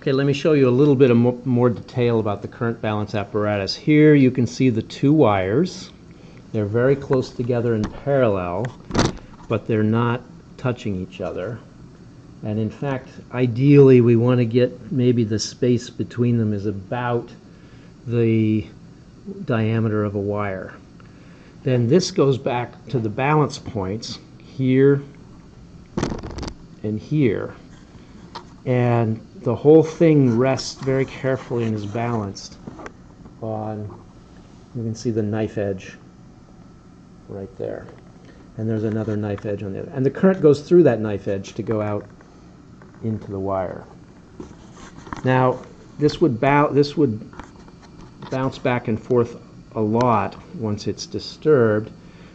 Okay, let me show you a little bit of more detail about the current balance apparatus. Here you can see the two wires. They're very close together in parallel, but they're not touching each other. And in fact, ideally, we want to get maybe the space between them is about the diameter of a wire. Then this goes back to the balance points here and here. And the whole thing rests very carefully and is balanced on, you can see the knife edge right there. And there's another knife edge on the other. And the current goes through that knife edge to go out into the wire. Now, this would, this would bounce back and forth a lot once it's disturbed.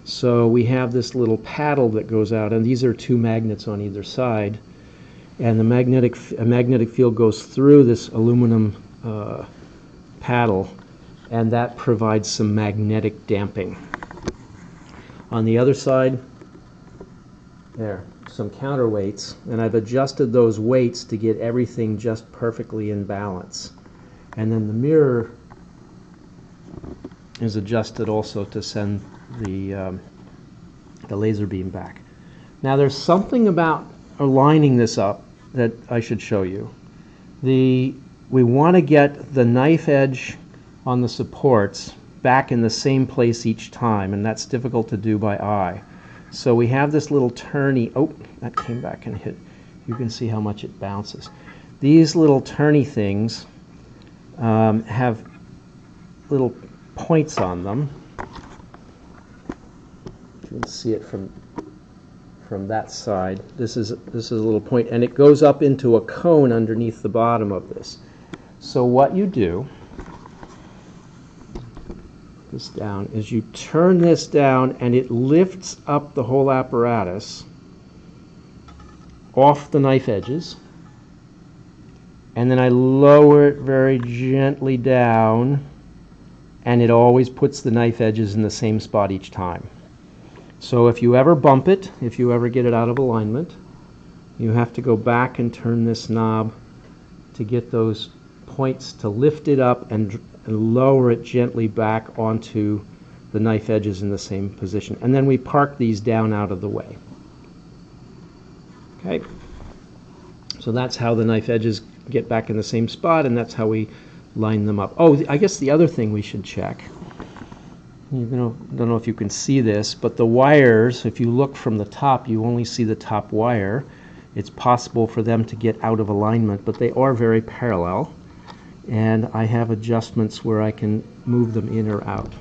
So we have this little paddle that goes out, and these are two magnets on either side and the magnetic a magnetic field goes through this aluminum uh, paddle and that provides some magnetic damping. On the other side, there, some counterweights, and I've adjusted those weights to get everything just perfectly in balance. And then the mirror is adjusted also to send the, um, the laser beam back. Now there's something about aligning this up that I should show you. The, we want to get the knife edge on the supports back in the same place each time, and that's difficult to do by eye. So we have this little turny, oh, that came back and hit. You can see how much it bounces. These little turny things um, have little points on them. You can see it from from that side. This is, this is a little point, and it goes up into a cone underneath the bottom of this. So what you do, this down, is you turn this down and it lifts up the whole apparatus off the knife edges. And then I lower it very gently down and it always puts the knife edges in the same spot each time. So if you ever bump it, if you ever get it out of alignment, you have to go back and turn this knob to get those points to lift it up and, and lower it gently back onto the knife edges in the same position. And then we park these down out of the way. Okay, so that's how the knife edges get back in the same spot and that's how we line them up. Oh, I guess the other thing we should check you know, don't know if you can see this, but the wires, if you look from the top, you only see the top wire. It's possible for them to get out of alignment, but they are very parallel. And I have adjustments where I can move them in or out.